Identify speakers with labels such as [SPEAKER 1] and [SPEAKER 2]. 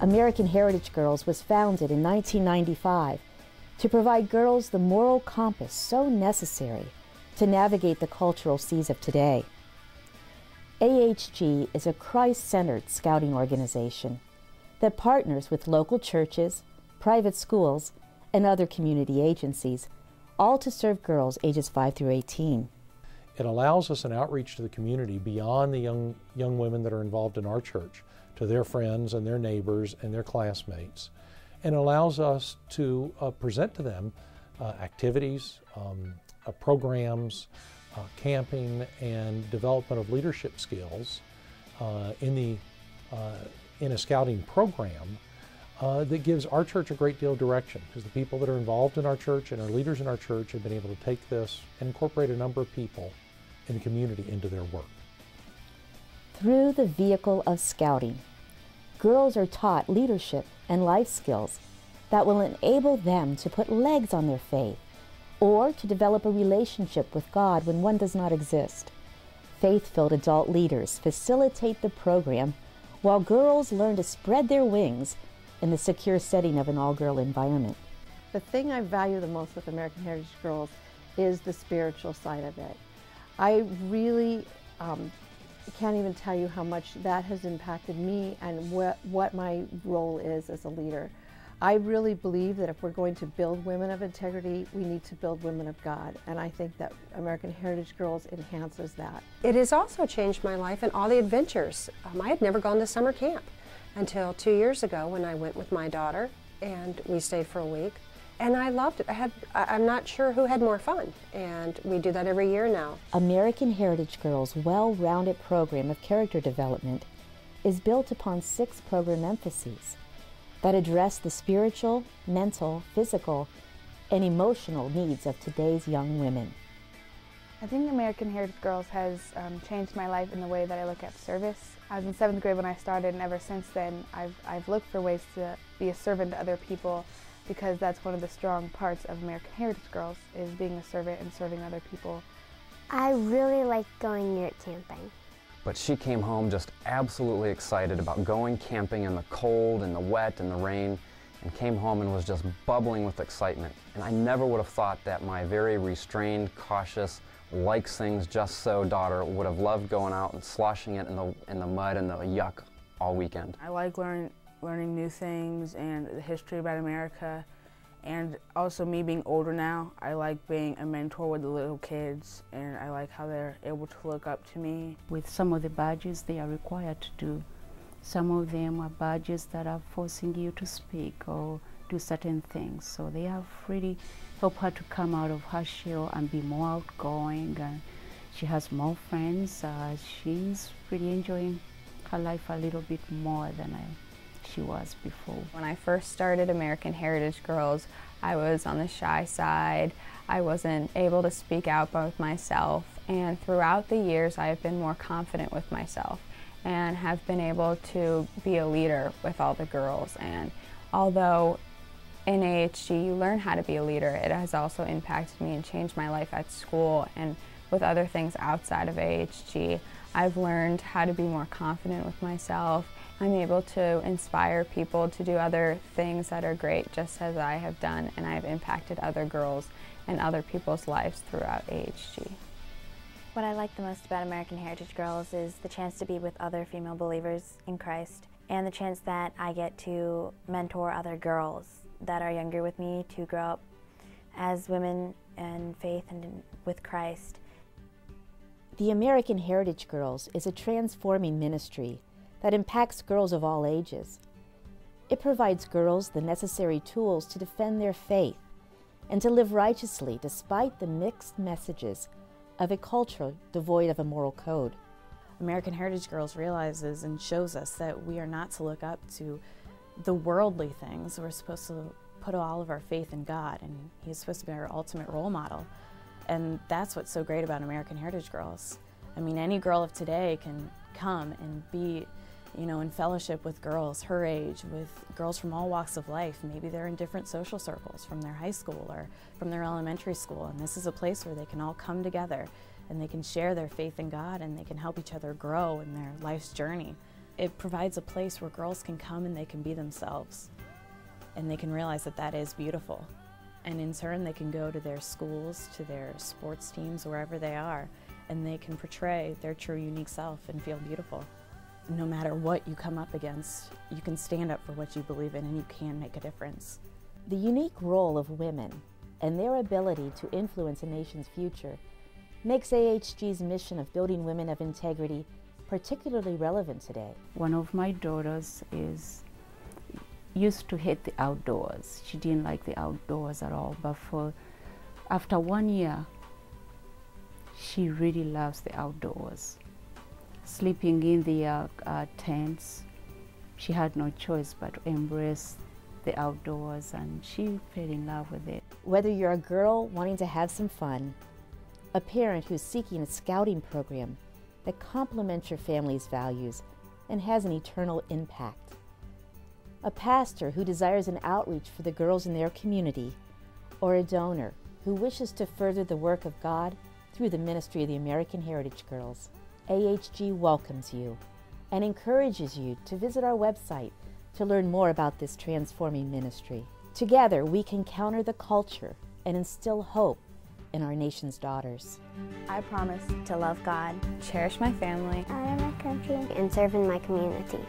[SPEAKER 1] American Heritage Girls was founded in 1995 to provide girls the moral compass so necessary to navigate the cultural seas of today. AHG is a Christ centered scouting organization that partners with local churches, private schools, and other community agencies, all to serve girls ages 5 through 18.
[SPEAKER 2] It allows us an outreach to the community beyond the young, young women that are involved in our church, to their friends and their neighbors and their classmates, and allows us to uh, present to them uh, activities, um, uh, programs, uh, camping, and development of leadership skills uh, in, the, uh, in a scouting program uh, that gives our church a great deal of direction because the people that are involved in our church and our leaders in our church have been able to take this and incorporate a number of people in the community into their work.
[SPEAKER 1] Through the vehicle of scouting, girls are taught leadership and life skills that will enable them to put legs on their faith or to develop a relationship with God when one does not exist. Faith filled adult leaders facilitate the program while girls learn to spread their wings in the secure setting of an all girl environment.
[SPEAKER 3] The thing I value the most with American Heritage Girls is the spiritual side of it. I really um, can't even tell you how much that has impacted me and what, what my role is as a leader. I really believe that if we're going to build women of integrity, we need to build women of God. And I think that American Heritage Girls enhances that.
[SPEAKER 4] It has also changed my life and all the adventures. Um, I had never gone to summer camp until two years ago when I went with my daughter and we stayed for a week. And I loved it. I had, I'm not sure who had more fun. And we do that every year now.
[SPEAKER 1] American Heritage Girls' well rounded program of character development is built upon six program emphases that address the spiritual, mental, physical, and emotional needs of today's young women.
[SPEAKER 5] I think American Heritage Girls has um, changed my life in the way that I look at service. I was in seventh grade when I started, and ever since then, I've, I've looked for ways to be a servant to other people because that's one of the strong parts of American Heritage Girls is being a servant and serving other people.
[SPEAKER 6] I really like going yurt camping.
[SPEAKER 7] But she came home just absolutely excited about going camping in the cold and the wet and the rain and came home and was just bubbling with excitement. And I never would have thought that my very restrained, cautious, likes things just so daughter would have loved going out and sloshing it in the, in the mud and the yuck all weekend.
[SPEAKER 8] I like learn, learning new things and the history about America. And also me being older now, I like being a mentor with the little kids and I like how they're able to look up to me.
[SPEAKER 9] With some of the badges they are required to do, some of them are badges that are forcing you to speak or do certain things. So they have really helped her to come out of her shell and be more outgoing. And she has more friends. Uh, she's really enjoying her life a little bit more than I, she was before.
[SPEAKER 10] When I first started American Heritage Girls, I was on the shy side. I wasn't able to speak out both myself. And throughout the years, I have been more confident with myself and have been able to be a leader with all the girls. And although in AHG you learn how to be a leader, it has also impacted me and changed my life at school and with other things outside of AHG. I've learned how to be more confident with myself. I'm able to inspire people to do other things that are great just as I have done and I've impacted other girls and other people's lives throughout AHG.
[SPEAKER 11] What I like the most about American Heritage Girls is the chance to be with other female believers in Christ and the chance that I get to mentor other girls that are younger with me to grow up as women and faith and with Christ.
[SPEAKER 1] The American Heritage Girls is a transforming ministry that impacts girls of all ages. It provides girls the necessary tools to defend their faith and to live righteously despite the mixed messages of a culture devoid of a moral code.
[SPEAKER 12] American Heritage Girls realizes and shows us that we are not to look up to the worldly things. We're supposed to put all of our faith in God, and He's supposed to be our ultimate role model. And that's what's so great about American Heritage Girls. I mean, any girl of today can come and be, you know, in fellowship with girls her age, with girls from all walks of life. Maybe they're in different social circles from their high school or from their elementary school, and this is a place where they can all come together and they can share their faith in God and they can help each other grow in their life's journey. It provides a place where girls can come and they can be themselves and they can realize that that is beautiful. And in turn, they can go to their schools, to their sports teams, wherever they are, and they can portray their true unique self and feel beautiful. No matter what you come up against, you can stand up for what you believe in and you can make a difference.
[SPEAKER 1] The unique role of women and their ability to influence a nation's future makes AHG's mission of building women of integrity particularly relevant today.
[SPEAKER 9] One of my daughters is used to hate the outdoors. She didn't like the outdoors at all, but for after one year, she really loves the outdoors. Sleeping in the uh, uh, tents, she had no choice but to embrace the outdoors and she fell in love with it.
[SPEAKER 1] Whether you're a girl wanting to have some fun, a parent who's seeking a scouting program that complements your family's values and has an eternal impact, a pastor who desires an outreach for the girls in their community, or a donor who wishes to further the work of God through the ministry of the American Heritage Girls. AHG welcomes you and encourages you to visit our website to learn more about this transforming ministry. Together, we can counter the culture and instill hope in our nation's daughters.
[SPEAKER 11] I promise to love God,
[SPEAKER 10] cherish my family,
[SPEAKER 6] honor my country, and serve in my community.